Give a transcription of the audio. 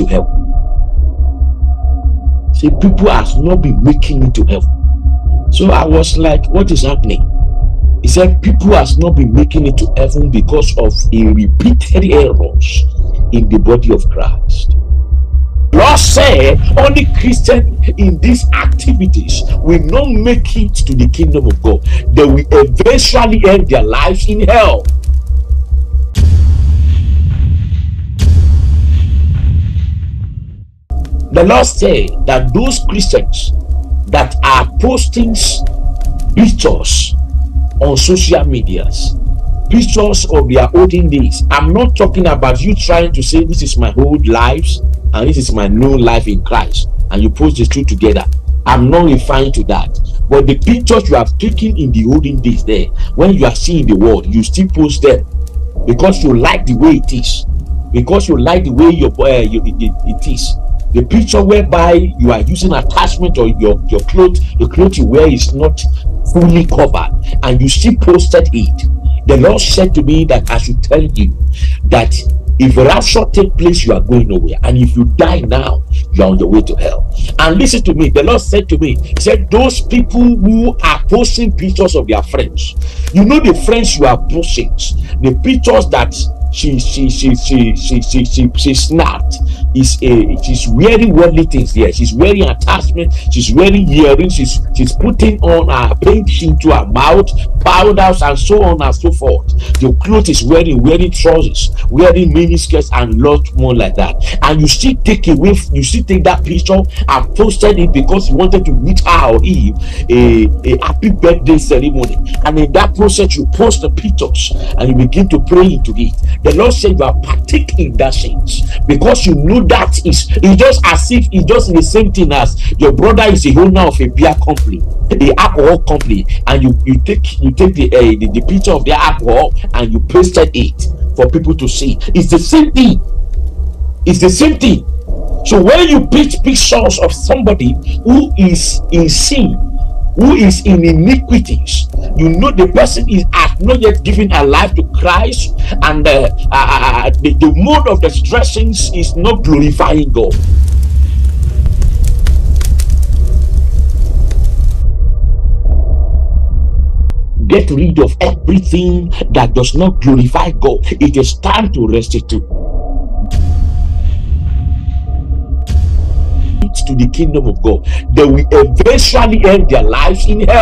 to heaven. See, people has not been making it to heaven. So I was like, what is happening? He said, people has not been making it to heaven because of a repeated errors in the body of Christ. Lord said only Christian in these activities will not make it to the kingdom of God. They will eventually end their lives in hell. The Lord said that those Christians that are posting pictures on social medias, pictures of their olden days. I'm not talking about you trying to say this is my old life and this is my new life in Christ, and you post the two together. I'm not referring to that. But the pictures you have taken in the olden days there, when you are seeing the world, you still post them because you like the way it is, because you like the way your uh, you, it, it is. The picture whereby you are using attachment or your your clothes, the clothes you wear is not fully covered, and you still posted it. The Lord said to me that I should tell you that if rapture take place, you are going nowhere. And if you die now, you are on your way to hell. And listen to me. The Lord said to me, He said, Those people who are posting pictures of their friends, you know the friends you are posting, the pictures that she she she she she she she, she snapped. Is a she's wearing worldly things there. She's wearing attachment. She's wearing earrings. She's she's putting on her paint into her mouth powders and so on and so forth. The clothes is wearing wearing trousers wearing mini skirts and lot more like that. And you still take away you still take that picture and posted it because you wanted to meet her or him a a happy birthday ceremony. And in that process you post the pictures and you begin to pray into it the Lord said you are partaking in that sense because you know that is it's just as if it's just the same thing as your brother is the owner of a beer company, the alcohol company, and you you take you take the uh, the, the picture of the alcohol and you pasted it for people to see. It's the same thing. It's the same thing. So when you pitch pictures of somebody who is in sin, who is in iniquities. You know the person is has not yet given a life to christ and uh, uh, the, the mode of the dressings is not glorifying god. Get rid of everything that does not glorify god. It is time to restitute to the kingdom of god they will eventually end their lives in hell